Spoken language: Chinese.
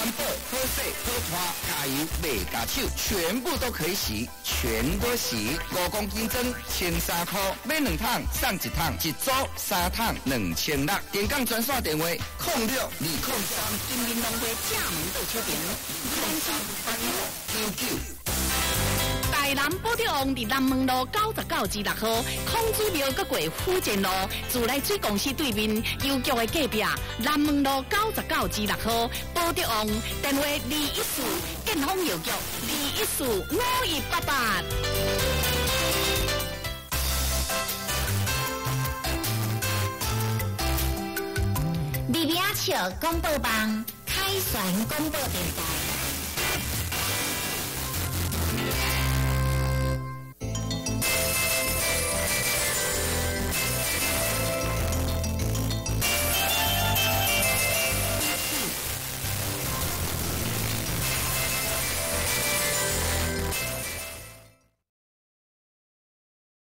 环保、好洗、好拖、加油、卖加手，全部都可以洗，全都洗。五公斤装，千三块，买两桶送一桶，一组三桶两千六。电讲专线电话：零六二零三。金银龙会正门到手边，三三八九九。台南保德王伫南门路九十九至六号，空子庙过过福建路，自来水公司对面邮局的隔壁，南门路九十九至六号，保德王电话二一四建丰邮局二一四五一八八。李李阿笑广播网开旋广播电台。